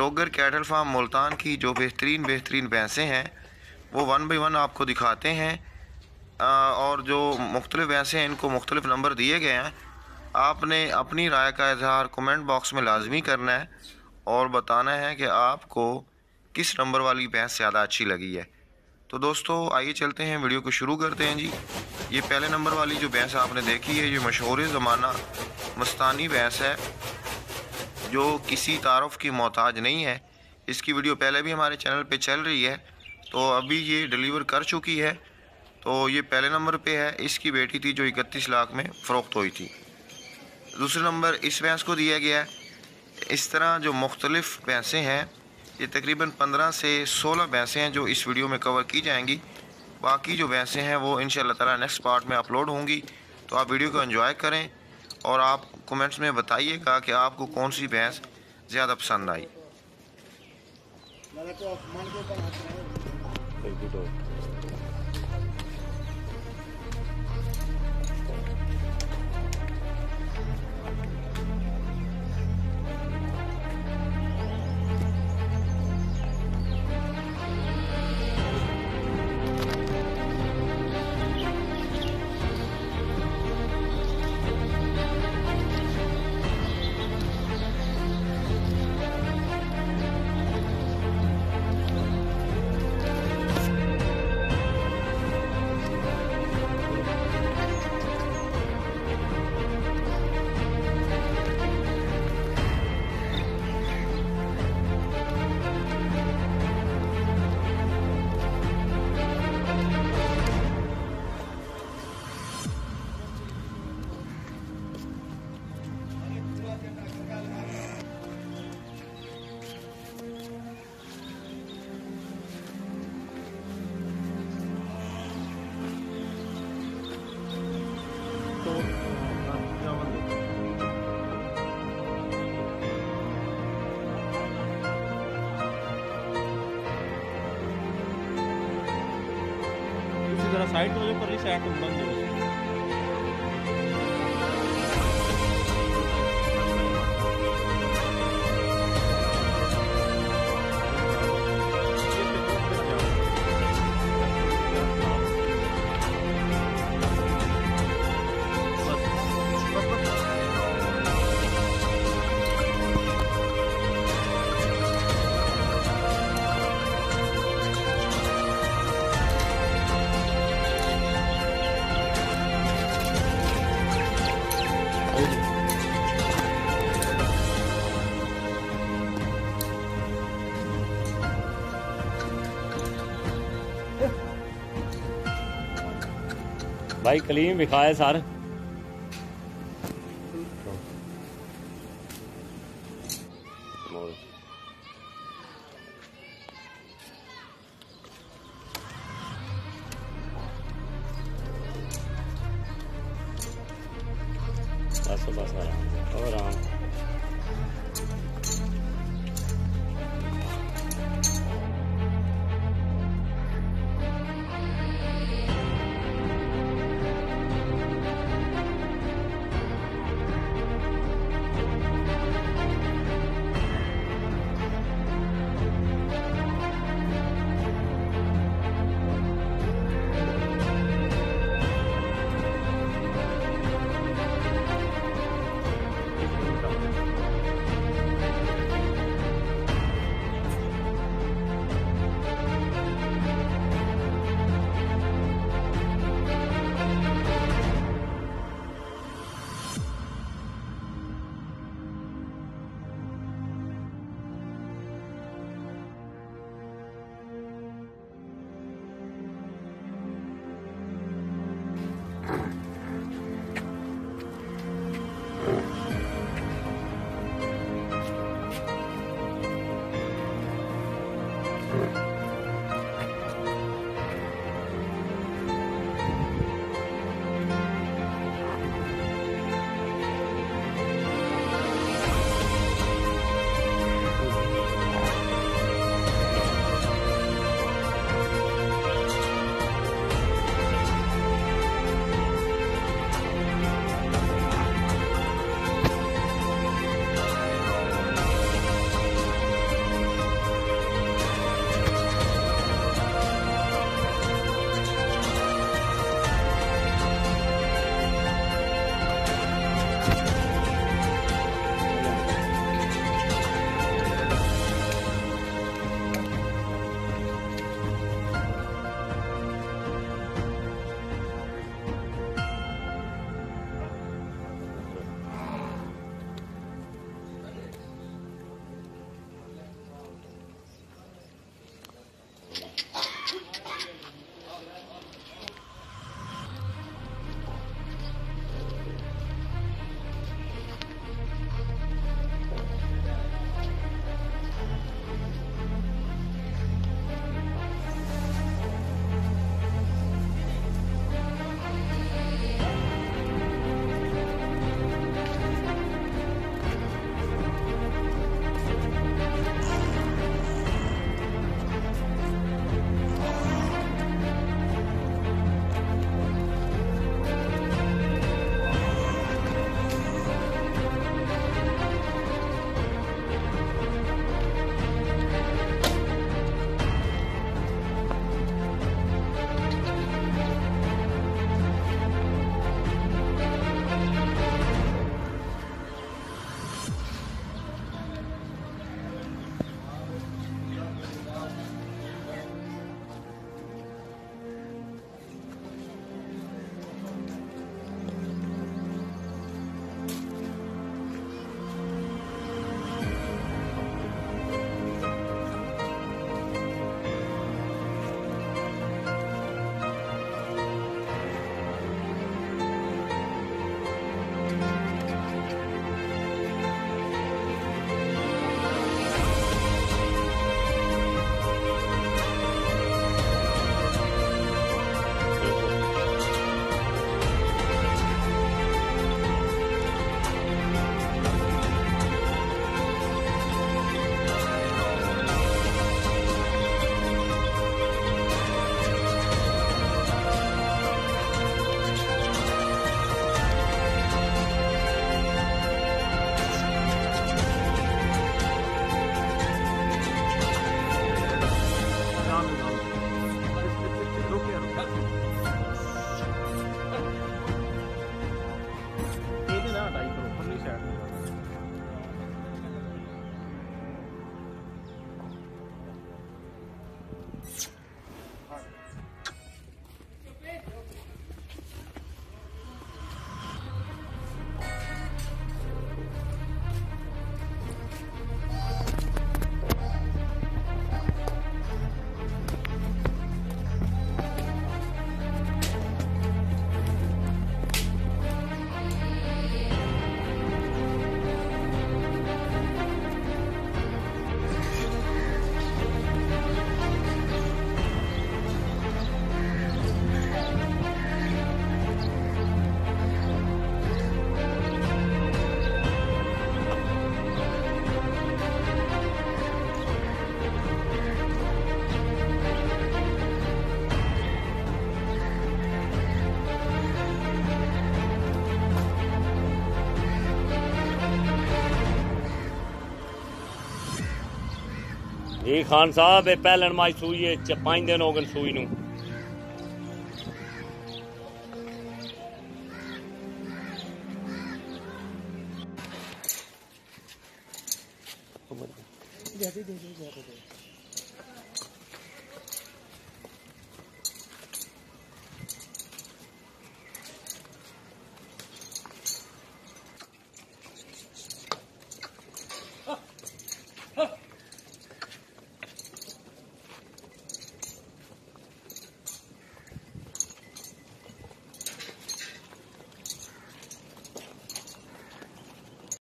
Dogar Cattell form Multan کی جو بہترین بہترین بھینسیں ہیں، وہ ون بائی ون آپ کو دکھاتے ہیں۔ اور جو مختلف بھینسیں ہیں ان کو مختلف نمبر دیے گئے ہیں، آپ نے اپنی رائے کا اظہار کومنٹ باکس میں لازمی کرنا ہے اور بتانا ہے کہ آپ کو کس نمبر والی بھینس زیادہ اچھی لگی ہے۔ تو دوستو، آئیے چلتے ہیں، ویڈیو کو شروع کرتے ہیں جی۔ یہ پہلے نمبر والی جو بھینس آپ نے دیکھی ہے، یہ مشہور زمانہ مستانی بھینس ہے۔ جو کسی تعارف کی محتاج نہیں ہے، اس کی ویڈیو پہلے بھی ہمارے چینل پہ چل رہی ہے، تو ابھی یہ ڈیلیور کر چکی ہے۔ تو یہ پہلے نمبر پہ ہے، اس کی بیٹی تھی جو اکتیس لاکھ میں فروخت ہوئی تھی۔ دوسرے نمبر اس بھینس کو دیا گیا ہے۔ اس طرح جو مختلف بھینسیں ہیں، یہ تقریباً پندرہ سے سولہ بھینسیں ہیں جو اس ویڈیو میں کور کی جائیں گی۔ باقی جو بھینسیں ہیں، وہ انشاءاللہ تعالی نیکسٹ پارٹ میں اپلوڈ ہوں گی۔ تو آپ ویڈیو کو انجوائے کریں۔ اور آپ کومنٹس میں بتائیے گا کہ آپ کو کون سی بھینس زیادہ پسند آئی؟ ذرا سائڈ ہو جائے پر سائڈ تو بند ہو بھائی کلیم دکھائے سر۔ بس بس آرام۔ آرام۔ ਜੀ ਖਾਨ ਸਾਹਿਬ, ਇਹ ਪਹਿਲਣ ਮਾਈ ਸੂਈ ਹੈ ਚ ਪੰਜ ਦਿਨ ਹੋ ਗਏ ਸੂਈ ਨੂੰ।